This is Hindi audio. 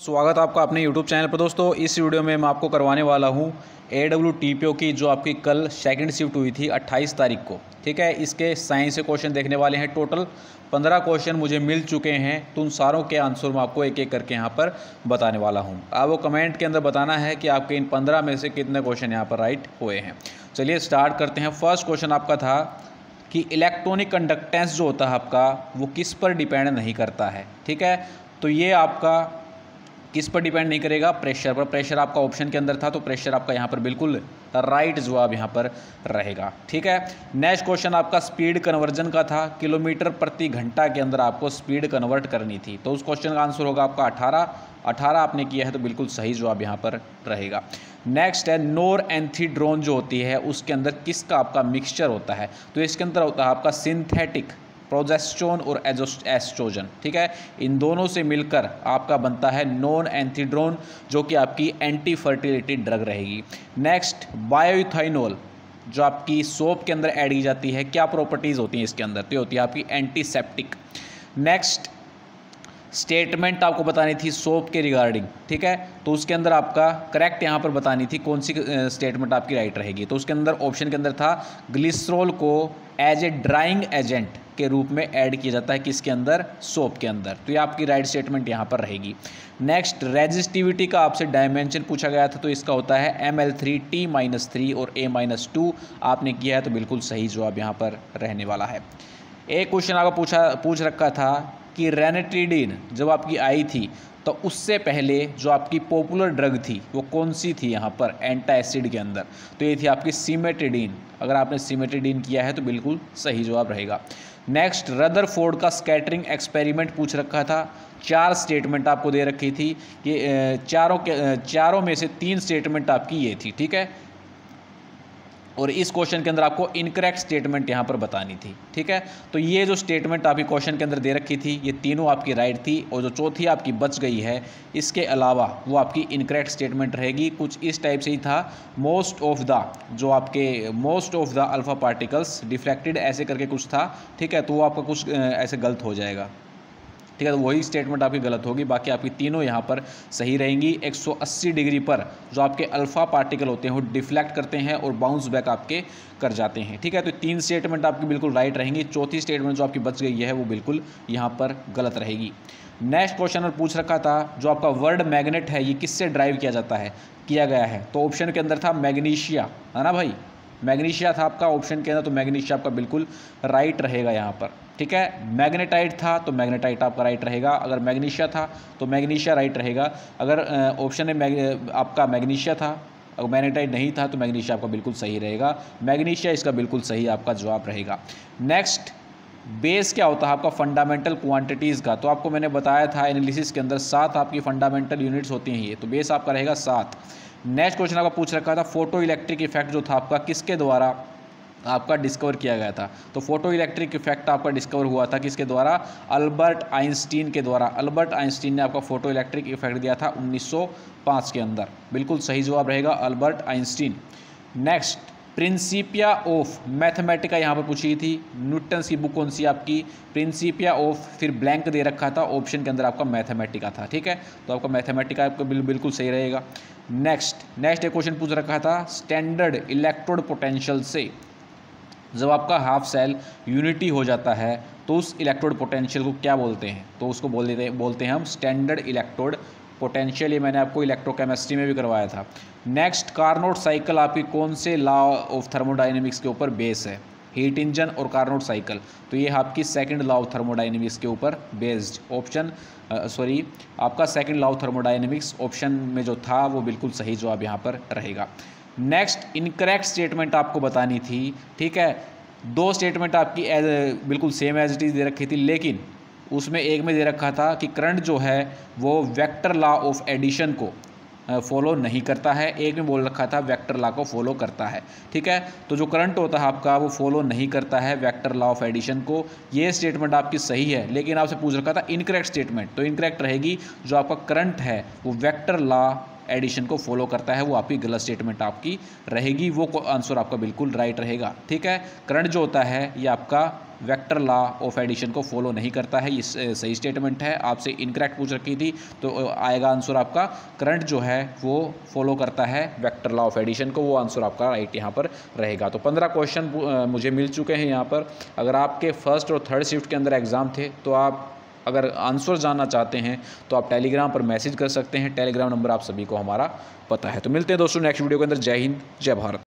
स्वागत आपका अपने YouTube चैनल पर। दोस्तों, इस वीडियो में मैं आपको करवाने वाला हूँ A W T P O की, जो आपकी कल सेकंड शिफ्ट हुई थी 28 तारीख को। ठीक है, इसके साइंस से क्वेश्चन देखने वाले हैं टोटल 15 क्वेश्चन मुझे मिल चुके हैं तो उन सारों के आंसर मैं आपको एक एक करके यहाँ पर बताने वाला हूँ। आपको कमेंट के अंदर बताना है कि आपके इन पंद्रह में से कितने क्वेश्चन यहाँ पर राइट हुए हैं। चलिए स्टार्ट करते हैं। फ़र्स्ट क्वेश्चन आपका था कि इलेक्ट्रॉनिक कंडक्टेंस जो होता है आपका, वो किस पर डिपेंड नहीं करता है। ठीक है तो ये आपका किस पर डिपेंड नहीं करेगा? प्रेशर पर। प्रेशर आपका ऑप्शन के अंदर था तो प्रेशर आपका यहाँ पर बिल्कुल राइट जवाब यहाँ पर रहेगा। ठीक है? नेक्स्ट क्वेश्चन आपका स्पीड कन्वर्जन का था। किलोमीटर प्रति घंटा के अंदर आपको स्पीड कन्वर्ट करनी थी। तो उस क्वेश्चन का आंसर होगा आपका अठारह। अठारह आपने किया है तो बिल्कुल सही जवाब यहाँ पर रहेगा। नेक्स्ट है, नोर एंथीड्रोन जो होती है, उसके अंदर किसका आपका मिक्सचर होता है? तो इसके अंदर होता है आपका सिंथेटिक। प्रोजेस्ट्रोन और एस्ट्रोजन ठीक है? इन दोनों से मिलकर आपका बनता है नॉन एंथीड्रोन जो कि आपकी एंटी फर्टिलिटी ड्रग रहेगी। नेक्स्ट बायोथाइनोल जो आपकी सोप के अंदर ऐड की जाती है। क्या प्रॉपर्टीज़ होती हैं इसके अंदर? तो होती है आपकी एंटीसेप्टिक नेक्स्ट स्टेटमेंट आपको बतानी थी सोप के रिगार्डिंग ठीक है? तो उसके अंदर आपका करेक्ट यहाँ पर बतानी थी कौन सी स्टेटमेंट आपकी राइट रहेगी। तो उसके अंदर ऑप्शन के अंदर था ग्लिसरोल को एज ए ड्राइंग एजेंट के रूप में ऐड किया जाता है किसके अंदर? सोप के अंदर। तो ये आपकी राइट स्टेटमेंट यहाँ पर रहेगी। नेक्स्ट रेजिस्टिविटी का आपसे डायमेंशन पूछा गया था तो इसका होता है M L three T minus three और ए माइनस टू आपने किया है तो बिल्कुल सही जवाब यहाँ पर रहने वाला है। एक क्वेश्चन आपको पूछा, पूछ रखा था कि रेनेट्रीडिन जब आपकी आई थी तो उससे पहले जो आपकी पॉपुलर ड्रग थी, वो कौन सी थी यहाँ पर? एंटा एसिड के अंदर। तो ये थी आपकी सीमेटिडीन अगर आपने सीमेटिडीन किया है तो बिल्कुल सही जवाब रहेगा। नेक्स्ट रदर फोर्ड का स्कैटरिंग एक्सपेरिमेंट पूछ रखा था। चार स्टेटमेंट आपको दे रखी थी कि चारों के चारों में से तीन स्टेटमेंट आपकी ये थी, ठीक है? और इस क्वेश्चन के अंदर आपको इनकरेक्ट स्टेटमेंट यहाँ पर बतानी थी, ठीक है? तो ये जो स्टेटमेंट आपकी क्वेश्चन के अंदर दे रखी थी, ये तीनों आपकी राइट थी और जो चौथी आपकी बच गई है, इसके अलावा वो आपकी इनकरेक्ट स्टेटमेंट रहेगी। कुछ इस टाइप से ही था मोस्ट ऑफ़ द जो आपके most of the alpha particles deflected ऐसे करके कुछ था, ठीक है? तो वो आपका कुछ ऐसे गलत हो जाएगा। ठीक है तो वही स्टेटमेंट आपकी गलत होगी। बाकी आपकी तीनों यहाँ पर सही रहेंगी। 180 डिग्री पर जो आपके अल्फ़ा पार्टिकल होते हैं, वो डिफ्लेक्ट करते हैं और बाउंस बैक आपके कर जाते हैं। ठीक है तो तीन स्टेटमेंट आपकी बिल्कुल राइट रहेंगी। चौथी स्टेटमेंट जो आपकी बच गई है, वो बिल्कुल यहाँ पर गलत रहेगी। नेक्स्ट क्वेश्चन और पूछ रखा था, जो आपका वर्ड मैग्नेट है, ये किससे ड्राइव किया जाता है? किया गया है। तो ऑप्शन के अंदर था मैग्नीशिया, है ना भाई? मैग्नीशिया था आपका ऑप्शन के अंदर तो मैग्नीशिया आपका बिल्कुल राइट रहेगा यहाँ पर, ठीक है? मैग्नेटाइट था तो मैग्नेटाइट आपका राइट रहेगा। अगर मैग्नीशिया था तो मैग्नीशिया राइट रहेगा। अगर ऑप्शन में आपका मैग्नीशिया था, अगर मैग्नेटाइट नहीं था तो मैग्नीशिया आपका बिल्कुल सही रहेगा। मैग्नीशिया इसका बिल्कुल सही आपका जवाब रहेगा। नेक्स्ट बेस क्या होता है आपका? फंडामेंटल क्वांटिटीज़ का। तो आपको मैंने बताया था एनालिसिस के अंदर सात आपकी फंडामेंटल यूनिट्स होती हैं ये। तो बेस आपका रहेगा सात। नेक्स्ट क्वेश्चन आपका पूछ रखा था फ़ोटो इलेक्ट्रिक इफ़ेक्ट जो था आपका, किसके द्वारा आपका डिस्कवर किया गया था? तो फ़ोटो इलेक्ट्रिक इफ़ेक्ट आपका डिस्कवर हुआ था किसके द्वारा? अल्बर्ट आइंस्टीन के द्वारा। अल्बर्ट आइंस्टीन ने आपका फ़ोटो इलेक्ट्रिक इफ़ेक्ट दिया था 1905 के अंदर। बिल्कुल सही जवाब रहेगा Albert Einstein. Next Principia of Mathematica यहाँ पर पूछी थी। न्यूटन की बुक कौन सी आपकी? प्रिंसिपिया ऑफ़ फिर ब्लैंक दे रखा था ऑप्शन के अंदर आपका मैथमेटिका था, ठीक है? तो आपका मैथमेटिका आपका बिल्कुल सही रहेगा। नेक्स्ट नेक्स्ट एक क्वेश्चन पूछ रखा था स्टैंडर्ड इलेक्ट्रोड पोटेंशियल से। जब आपका हाफ़ सेल यूनिटी हो जाता है तो उस इलेक्ट्रोड पोटेंशियल को क्या बोलते हैं? तो उसको बोल देते बोलते हैं हम स्टैंडर्ड इलेक्ट्रोड पोटेंशियल ये मैंने आपको इलेक्ट्रोकेमिस्ट्री में भी करवाया था। नेक्स्ट कार्नोट साइकिल आपकी कौन से लॉ ऑफ़ थर्मोडाइनमिक्स के ऊपर बेस है? हीट इंजन और कार्नोट साइकिल तो ये आपकी सेकंड लॉ ऑफ़ थर्मोडाइनमिक्स के ऊपर बेस्ड ऑप्शन सॉरी आपका second law of thermodynamics option में जो था, वो बिल्कुल सही जवाब यहाँ पर रहेगा। नेक्स्ट इनकरेक्ट स्टेटमेंट आपको बतानी थी, ठीक है? दो स्टेटमेंट आपकी एज बिल्कुल सेम एज इट इज़ दे रखी थी, लेकिन उसमें एक में दे रखा था कि करंट जो है वो वेक्टर लॉ ऑफ़ एडिशन को फॉलो नहीं करता है। एक में बोल रखा था वेक्टर लॉ को फॉलो करता है। ठीक है? तो जो करंट होता है आपका, वो फॉलो नहीं करता है वेक्टर लॉ ऑफ़ एडिशन को। ये स्टेटमेंट आपकी सही है, लेकिन आपसे पूछ रखा था इनकरेक्ट स्टेटमेंट तो इनकरेक्ट रहेगी, जो आपका करंट है, वो वेक्टर लॉ एडिशन को फॉलो करता है, वो आपकी गलत स्टेटमेंट आपकी रहेगी। वो आंसर आपका बिल्कुल राइट रहेगा। ठीक है? करंट जो होता है, ये आपका वेक्टर लॉ ऑफ़ एडिशन को फॉलो नहीं करता है, ये सही स्टेटमेंट है। आपसे इनकरेक्ट पूछ रखी थी तो आएगा आंसर आपका। करंट जो है, वो फॉलो करता है वेक्टर लॉ ऑफ़ एडिशन को, वो आंसर आपका राइट यहाँ पर रहेगा। तो पंद्रह क्वेश्चन मुझे मिल चुके हैं यहाँ पर। अगर आपके फ़र्स्ट और थर्ड शिफ्ट के अंदर एग्ज़ाम थे तो आप अगर आंसर जानना चाहते हैं तो आप टेलीग्राम पर मैसेज कर सकते हैं। टेलीग्राम नंबर आप सभी को हमारा पता है। तो मिलते हैं दोस्तों नेक्स्ट वीडियो के अंदर। जय हिंद, जय भारत।